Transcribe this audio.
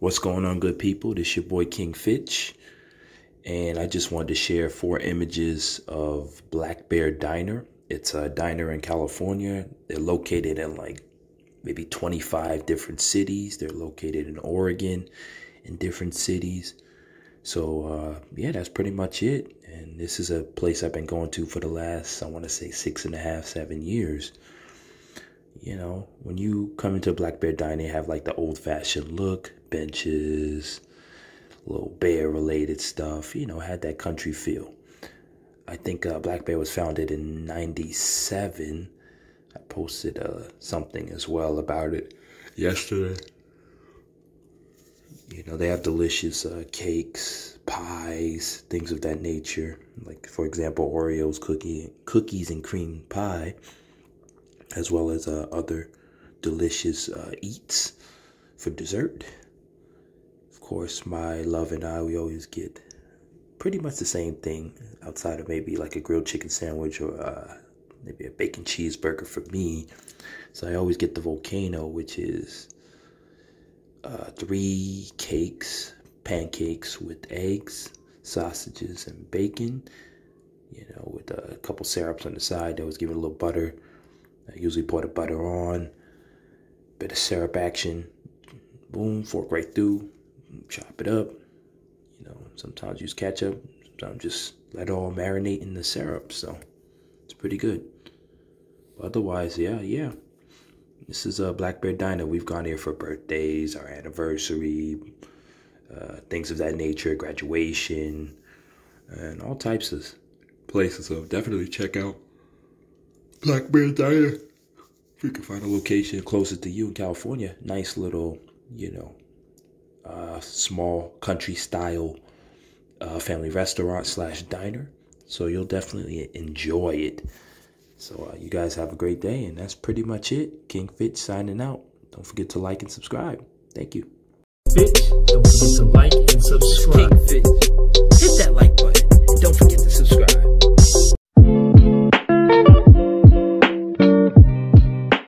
What's going on, good people? This your boy King Fitch, and I just wanted to share four images of Black Bear Diner. It's a diner in California. They're located in like maybe 25 different cities. They're located in Oregon, in different cities. So uh, yeah, that's pretty much it. And this is a place I've been going to for the last, I want to say, six and a half, seven years you know, when you come into Black Bear Diner, they have like the old fashioned look, benches, little bear related stuff, you know, had that country feel. I think uh, Black Bear was founded in 97. I posted uh, something as well about it yesterday. You know, they have delicious uh, cakes, pies, things of that nature. Like, for example, Oreos cookie, cookies and cream pie as well as uh, other delicious uh, eats for dessert. Of course, my love and I, we always get pretty much the same thing outside of maybe like a grilled chicken sandwich or uh, maybe a bacon cheeseburger for me. So I always get the volcano, which is uh, three cakes, pancakes with eggs, sausages, and bacon. You know, with a couple syrups on the side. They was give it a little butter I usually pour the butter on, bit of syrup action, boom, fork right through, chop it up. You know, sometimes use ketchup, sometimes just let it all marinate in the syrup. So it's pretty good. But otherwise, yeah, yeah. This is a Black Bear Diner. We've gone here for birthdays, our anniversary, uh, things of that nature, graduation, and all types of places. So definitely check out Black Bear Diner. If you can find a location closest to you in California, nice little, you know, uh, small country style uh, family restaurant slash diner. So you'll definitely enjoy it. So uh, you guys have a great day, and that's pretty much it. King Fitch signing out. Don't forget to like and subscribe. Thank you. Fitch, don't forget to like and subscribe.